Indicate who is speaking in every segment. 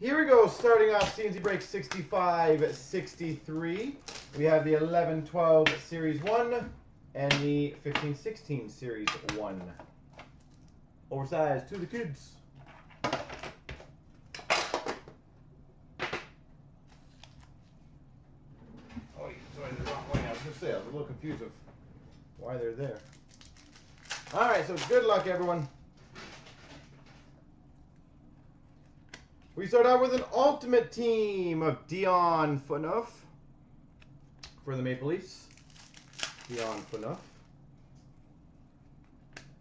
Speaker 1: Here we go, starting off CNC break 65 63. We have the 11 12 Series 1 and the 15 16 Series 1. Oversized to the kids. Oh, you sorry, the wrong way. I was going to say, I was a little confused of why they're there. All right, so good luck, everyone. We start out with an ultimate team of Dion Phaneuf for the Maple Leafs. Dion Phaneuf.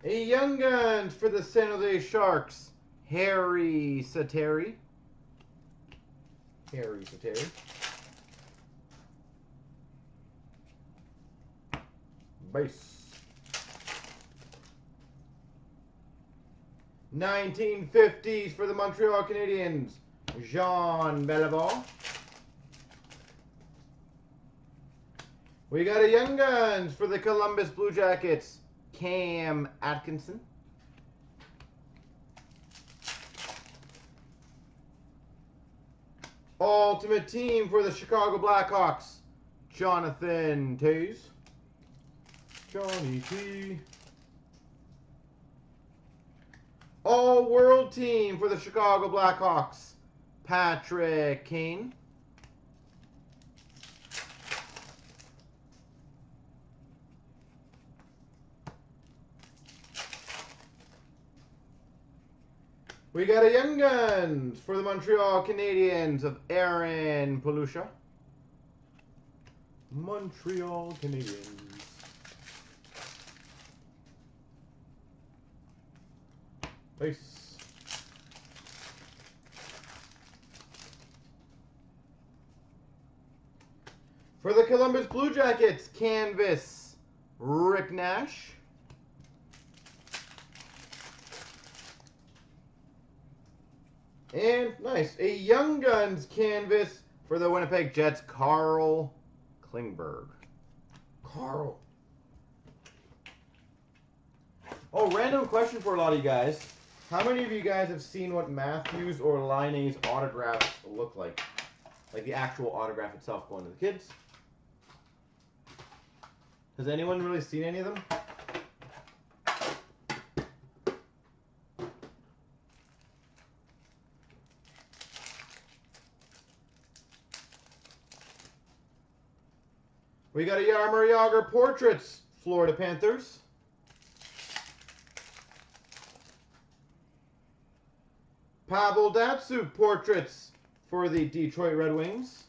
Speaker 1: A Young Guns for the San Jose Sharks. Harri Sateri. Harri Sateri. Base. 1950s for the Montreal Canadiens, Jean Beliveau. We got a Young Guns for the Columbus Blue Jackets, Cam Atkinson. Ultimate Team for the Chicago Blackhawks, Jonathan Toews. Johnny T. All World Team for the Chicago Blackhawks, Patrick Kane. We got a Young Guns for the Montreal Canadiens of Aaron Palushaj. Montreal Canadiens. Peace. For the Columbus Blue Jackets, canvas, Rick Nash. And nice, a Young Guns canvas for the Winnipeg Jets, Carl Klingberg. Carl. Oh, random question for a lot of you guys. How many of you guys have seen what Matthews or Laine's autographs look like? Like the actual autograph itself going to the kids? Has anyone really seen any of them? We got a Jaromir Jagr Portraits, Florida Panthers. Pavel Datsyuk portraits for the Detroit Red Wings.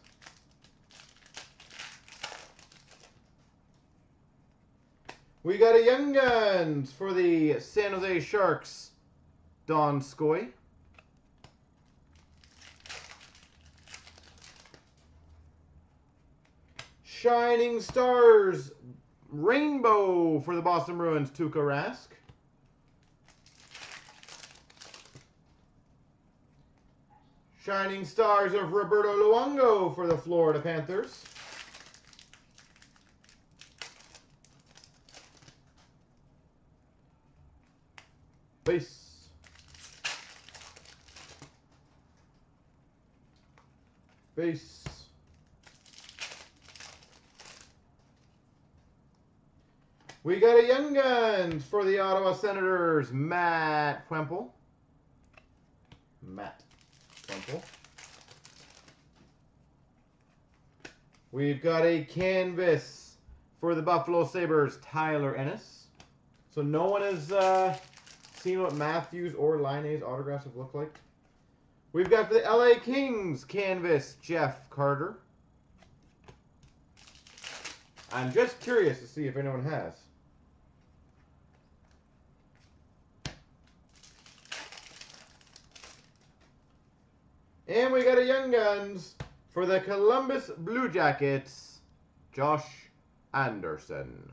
Speaker 1: We got a Young Guns for the San Jose Sharks, Don Skoy. Shining Stars Rainbow for the Boston Bruins, Tuukka Rask. Shining Stars of Roberto Luongo for the Florida Panthers. Base. Base. We got a Young Guns for the Ottawa Senators, Matt Puempel. Matt Puempel. We've got a canvas for the Buffalo Sabres, Tyler Ennis. So no one is uh, seen what Matthews or Laine's autographs have looked like. We've got the LA Kings canvas, Jeff Carter. I'm just curious to see if anyone has. And we got a Young Guns for the Columbus Blue Jackets, Josh Anderson.